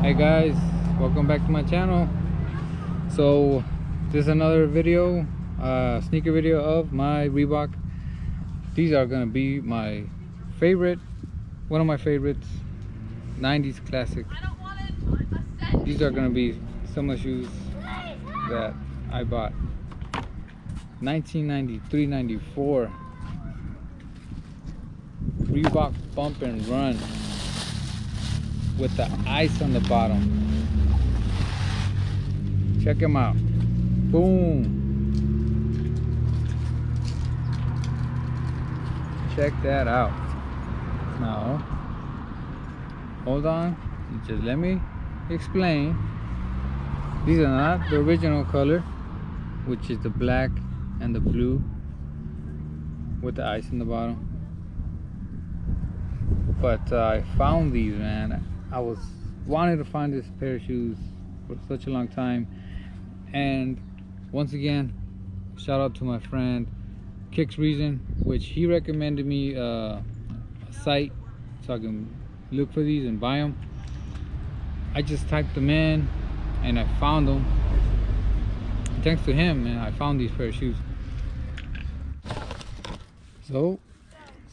Hey guys, welcome back to my channel. So this is another video, uh, sneaker video of my Reebok. These are gonna be my favorite, one of my favorites, 90s classic. These are gonna be some of the shoes that I bought. 1993, 94. Reebok Bump and Run with the ice on the bottom. Check them out. Boom. Check that out. Now, hold on. Just let me explain. These are not the original color, which is the black and the blue with the ice in the bottom. But uh, I found these, man. I was wanting to find this pair of shoes for such a long time. And once again, shout out to my friend Kicks Reason, which he recommended me uh, a site so I can look for these and buy them. I just typed them in and I found them. thanks to him, man, I found these pair of shoes. So,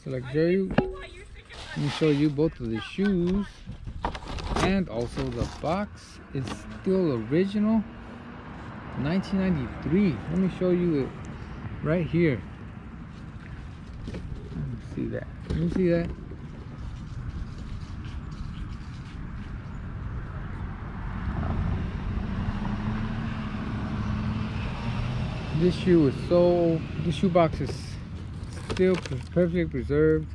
select Jerry. Let me show you both of the shoes and also the box is still original. 1993 let me show you it right here. See that. Let me see that. This shoe is so this shoe box is still perfectly preserved.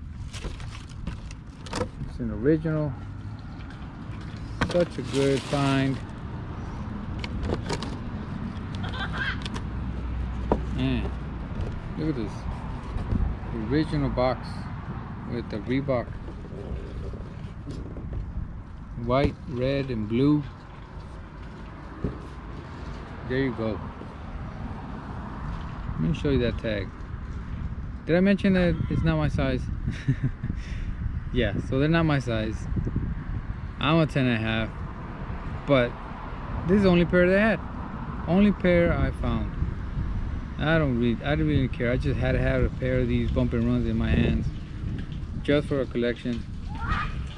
It's an original such a good find. Man, look at this. original box with the Reebok. White, red, and blue. There you go. Let me show you that tag. Did I mention that it's not my size? yeah, so they're not my size. I'm a 10 and a half. But this is the only pair they had. Only pair I found. I don't really, I didn't really care. I just had to have a pair of these bump and runs in my hands. Just for a collection.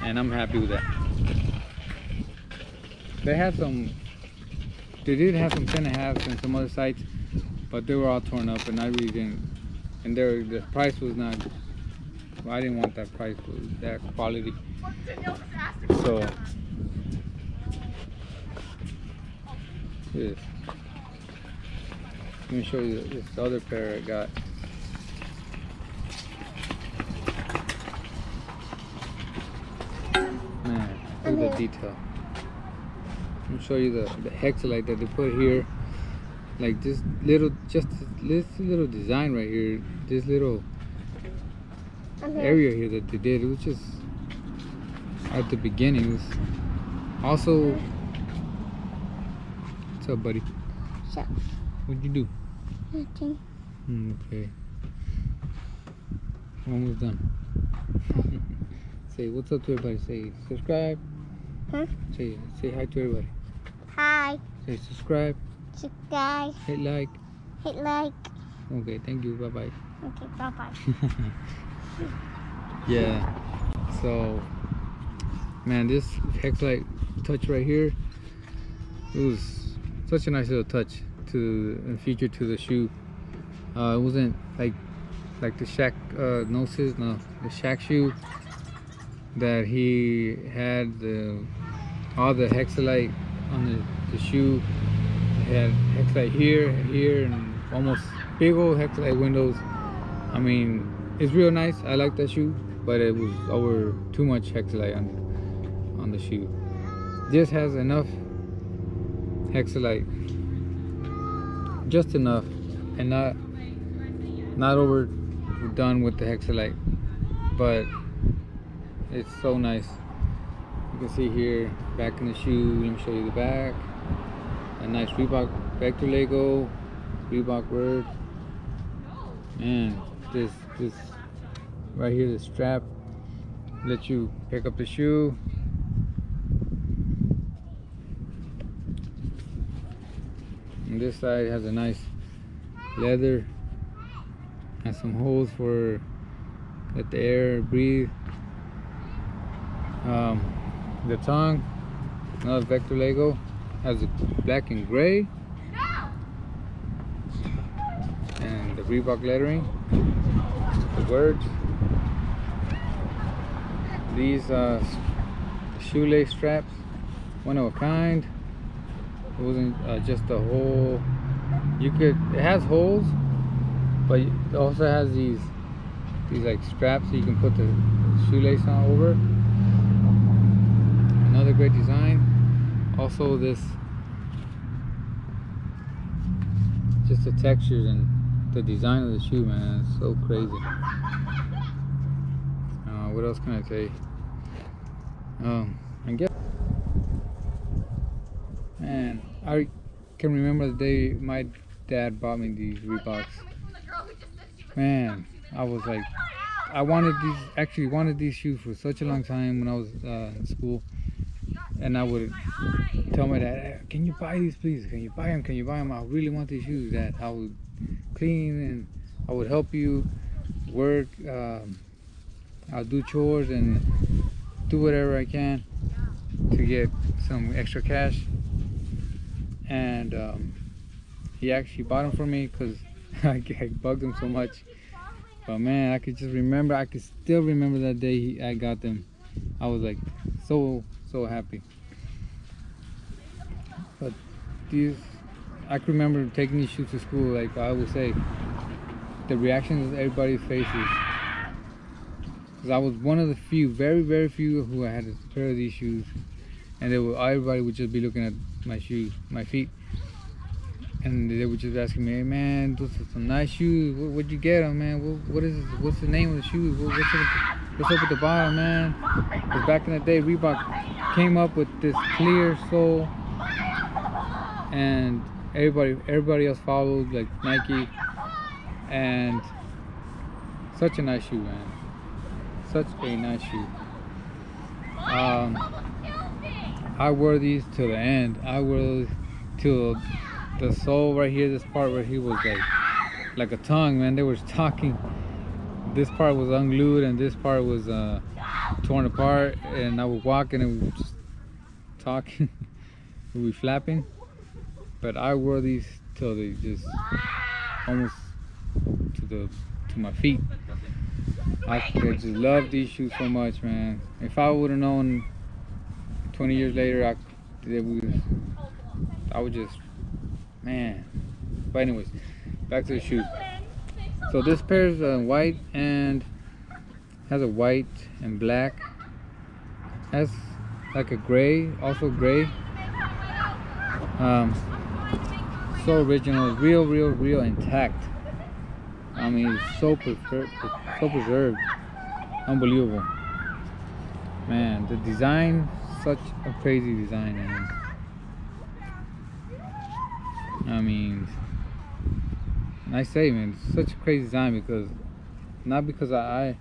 And I'm happy with that. They had some, they did have some 10 and a halves and some other sites. But they were all torn up and I really didn't. And their, the price was not, I didn't want that price, that quality. So, this. Let me show you this other pair I got. Man, look at the detail. Let me show you the, the hexalite that they put here. Like this little, just this little design right here. This little area here that they did. It was just at the beginnings. Also, what's up, buddy? What'd you do? Nothing. Mm, okay. Almost done. say what's up to everybody. Say subscribe. Huh? Say say hi to everybody. Hi. Say subscribe. Subscribe. Hit like. Hit like. Okay, thank you. Bye bye. Okay, bye bye. yeah. So man this hexalite touch right here it was such a nice little touch to and feature to the shoe. Uh, it wasn't like like the Shaq uh, Gnosis no the Shaq shoe that he had the all the hexalite on the, the shoe. It had hexalite here here and almost big old hexalite windows. I mean it's real nice. I like that shoe but it was over too much hexalite on on the shoe. This has enough hexalite, just enough, and not not overdone with the hexalite, but it's so nice. You can see here back in the shoe. Let me show you the back. A nice Reebok Vector logo, Reebok word. Man, this this right here, the strap let you pick up the shoe On this side has a nice leather and some holes for let the air breathe. Um, the tongue, another Vector logo, has a black and gray. And the Reebok lettering, the words. These uh, shoelace straps, one of a kind. It wasn't uh, just a whole. You could. It has holes, but it also has these these like straps so you can put the shoelace on over. Another great design. Also this just the textures and the design of the shoe man it's so crazy. Uh, what else can I say? Um, I guess man I can remember the day my dad bought me these Reeboks. Man, I was like, I wanted these, actually wanted these shoes for such a long time when I was uh, in school. And I would tell my dad, "Hey, can you buy these please? Can you buy them? Can you buy them? I really want these shoes that I would clean and I would help you work. Um, I'll do chores and do whatever I can to get some extra cash. And um, he actually bought them for me because I bugged him so much. But man, I could just remember, I could still remember that day he, I got them. I was like so, so happy. But these, I can remember taking these shoes to school, like I would say, the reactions everybody's faces. Because I was one of the few, very, very few who had a pair of these shoes. And they were, everybody would just be looking at my shoes, my feet and they were just asking me, hey man, those are some nice shoes. What, would you get them, man? What, what is? What's the name of the shoes? What, what's, up, what's up with the bottom, man? Because back in the day, Reebok came up with this clear sole, and everybody everybody else followed, like Nike, and such a nice shoe, man. Such a nice shoe. Um, I wore these to the end. I wore till the sole right here, this part where he was like, like a tongue, man. They were talking. This part was unglued and this part was uh, torn apart. And I was walking and just talking. we flapping. But I wore these till they just almost to the to my feet. I, I just love these shoes so much, man. If I would have known 20 years later, I, they would, I would just man. But anyways back to the shoe so this pair is uh, white and has a white and black. Has like a gray also gray. Um so original real real real intact. I mean so preserved so preserved. Unbelievable. Man the design such a crazy design man I mean, I say, man, such a crazy design because not because I, I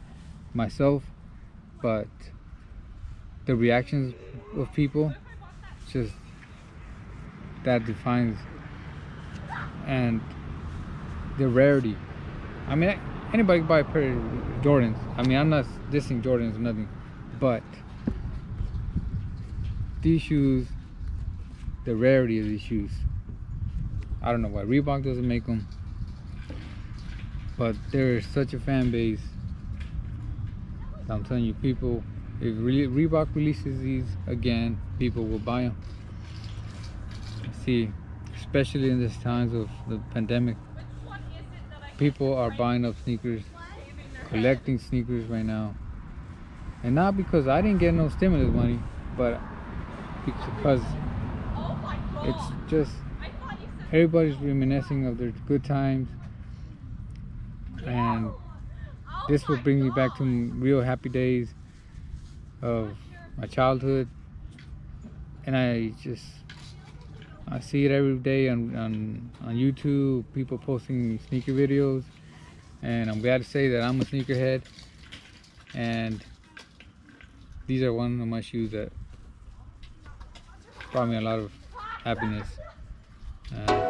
myself, but the reactions of people, just that defines and the rarity. I mean, anybody can buy a pair of Jordans. I mean, I'm not dissing Jordans or nothing, but these shoes, the rarity of these shoes. I don't know why Reebok doesn't make them. But there is such a fan base. I'm telling you, people, if Re Reebok releases these again, people will buy them. See, especially in these times of the pandemic, people are buying up sneakers, collecting sneakers right now. And not because I didn't get no stimulus money, but because it's just everybody's reminiscing of their good times. And this will bring me back to real happy days of my childhood. And I just I see it every day on, on, on YouTube people posting sneaker videos. And I'm glad to say that I'm a sneakerhead. And these are one of my shoes that brought me a lot of happiness. Uh,